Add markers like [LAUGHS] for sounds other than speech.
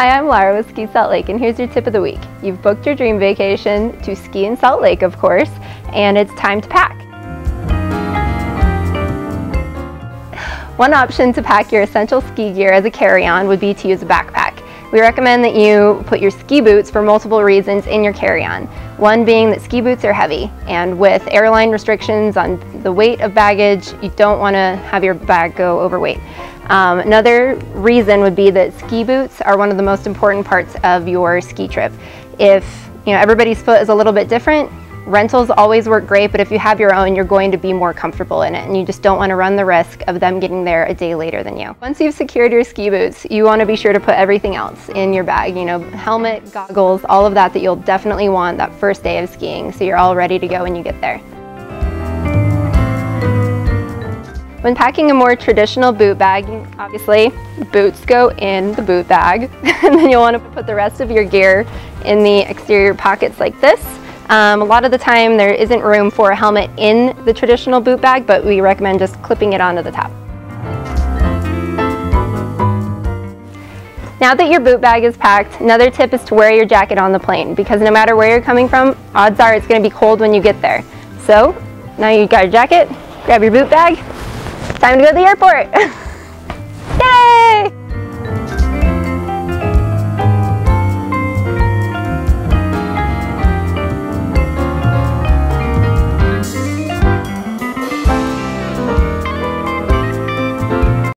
Hi, I'm Laura with Ski Salt Lake, and here's your tip of the week. You've booked your dream vacation to ski in Salt Lake, of course, and it's time to pack. One option to pack your essential ski gear as a carry-on would be to use a backpack. We recommend that you put your ski boots for multiple reasons in your carry-on. One being that ski boots are heavy, and with airline restrictions on the weight of baggage, you don't want to have your bag go overweight. Um, another reason would be that ski boots are one of the most important parts of your ski trip. If you know everybody's foot is a little bit different, Rentals always work great, but if you have your own, you're going to be more comfortable in it, and you just don't want to run the risk of them getting there a day later than you. Once you've secured your ski boots, you want to be sure to put everything else in your bag, you know, helmet, goggles, all of that that you'll definitely want that first day of skiing, so you're all ready to go when you get there. When packing a more traditional boot bag, obviously boots go in the boot bag [LAUGHS] and then you'll want to put the rest of your gear in the exterior pockets like this. Um, a lot of the time there isn't room for a helmet in the traditional boot bag, but we recommend just clipping it onto the top. Now that your boot bag is packed, another tip is to wear your jacket on the plane because no matter where you're coming from, odds are it's going to be cold when you get there. So now you got your jacket, grab your boot bag, time to go to the airport. [LAUGHS] Yay!